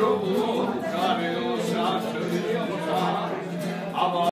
your